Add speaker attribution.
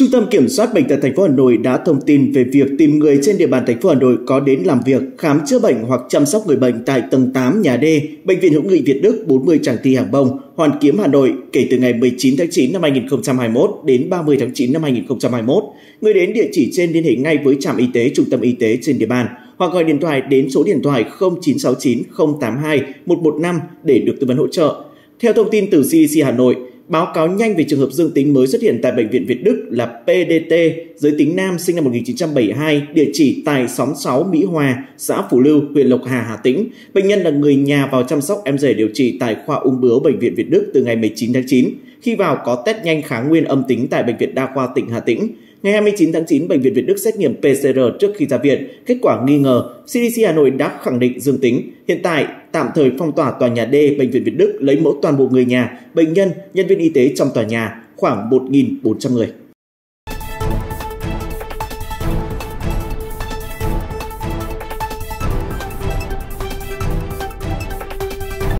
Speaker 1: Trung tâm Kiểm soát bệnh tật thành phố Hà Nội đã thông tin về việc tìm người trên địa bàn thành phố Hà Nội có đến làm việc, khám chữa bệnh hoặc chăm sóc người bệnh tại tầng 8 nhà D, Bệnh viện Hữu nghị Việt Đức 40 Tràng Thi Hàng Bông, Hoàn Kiếm Hà Nội kể từ ngày 19 tháng 9 năm 2021 đến 30 tháng 9 năm 2021. Người đến địa chỉ trên liên hệ ngay với trạm y tế, trung tâm y tế trên địa bàn hoặc gọi điện thoại đến số điện thoại 0969 082 115 để được tư vấn hỗ trợ. Theo thông tin từ CDC Hà Nội, báo cáo nhanh về trường hợp dương tính mới xuất hiện tại Bệnh viện Việt Đức là PDT, giới tính nam sinh năm 1972, địa chỉ tại xóm 6 Mỹ Hòa, xã Phủ Lưu, huyện Lộc Hà, Hà Tĩnh. Bệnh nhân là người nhà vào chăm sóc em rể điều trị tại khoa ung bướu Bệnh viện Việt Đức từ ngày 19 tháng 9. Khi vào có test nhanh kháng nguyên âm tính tại Bệnh viện Đa khoa tỉnh Hà Tĩnh. Ngày 29 tháng 9, Bệnh viện Việt Đức xét nghiệm PCR trước khi ra viện. Kết quả nghi ngờ, CDC Hà Nội đã khẳng định dương tính. Hiện tại, tạm thời phong tỏa tòa nhà D Bệnh viện Việt Đức lấy mẫu toàn bộ người nhà, bệnh nhân, nhân viên y tế trong tòa nhà, khoảng 1.400 người.